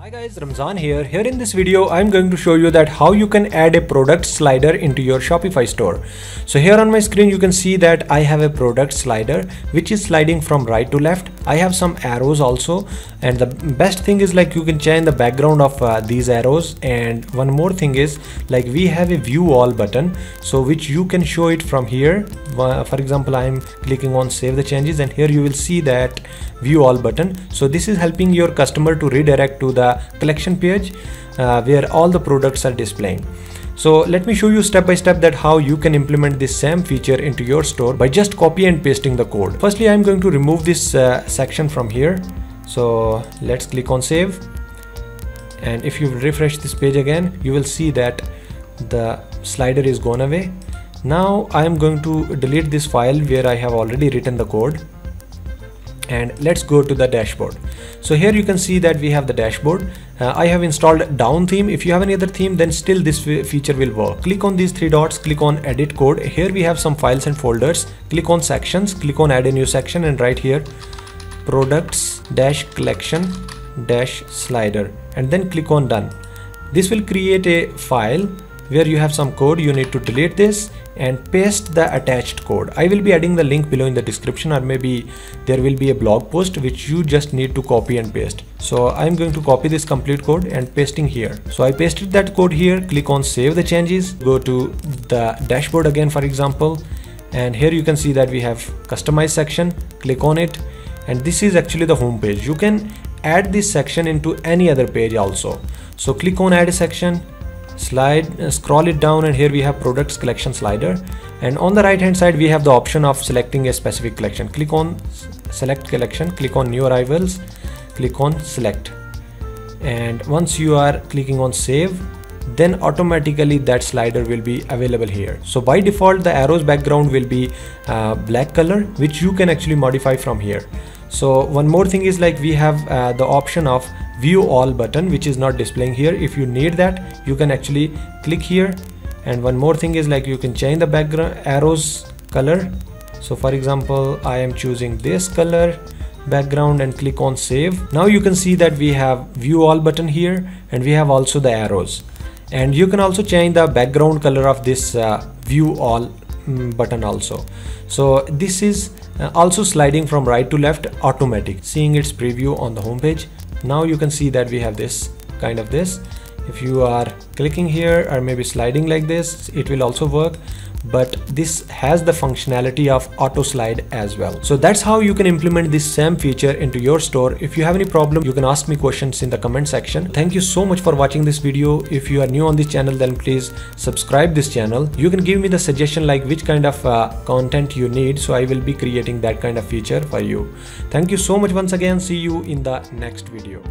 Hi guys, Ramzan here. Here in this video, I'm going to show you that how you can add a product slider into your Shopify store. So here on my screen, you can see that I have a product slider, which is sliding from right to left. I have some arrows also. And the best thing is like you can change the background of uh, these arrows. And one more thing is like we have a view all button. So which you can show it from here. For example, I'm clicking on save the changes and here you will see that view all button. So this is helping your customer to redirect to the collection page uh, where all the products are displaying. So let me show you step by step that how you can implement this same feature into your store by just copy and pasting the code. Firstly, I'm going to remove this uh, section from here. So let's click on save. And if you refresh this page again, you will see that the slider is gone away. Now I am going to delete this file where I have already written the code and let's go to the dashboard. So here you can see that we have the dashboard. Uh, I have installed Dawn theme. If you have any other theme then still this feature will work. Click on these three dots. Click on edit code. Here we have some files and folders. Click on sections. Click on add a new section and right here products dash collection dash slider. And then click on done. This will create a file where you have some code you need to delete this and paste the attached code. I will be adding the link below in the description or maybe there will be a blog post which you just need to copy and paste. So I'm going to copy this complete code and pasting here. So I pasted that code here, click on save the changes, go to the dashboard again for example and here you can see that we have customize section, click on it and this is actually the home page. You can add this section into any other page also. So click on add section slide uh, scroll it down and here we have products collection slider. And on the right hand side we have the option of selecting a specific collection. Click on select collection click on new arrivals click on select. And once you are clicking on save then automatically that slider will be available here. So by default the arrows background will be uh, black color which you can actually modify from here. So one more thing is like we have uh, the option of view all button which is not displaying here. If you need that you can actually click here. And one more thing is like you can change the background arrows color. So for example I am choosing this color background and click on save. Now you can see that we have view all button here and we have also the arrows. And you can also change the background color of this uh, view all mm, button also. So this is uh, also sliding from right to left automatic seeing its preview on the home page now you can see that we have this kind of this if you are clicking here or maybe sliding like this it will also work. But this has the functionality of auto slide as well. So that's how you can implement this same feature into your store. If you have any problem you can ask me questions in the comment section. Thank you so much for watching this video. If you are new on this channel then please subscribe this channel. You can give me the suggestion like which kind of uh, content you need so i will be creating that kind of feature for you. Thank you so much once again. See you in the next video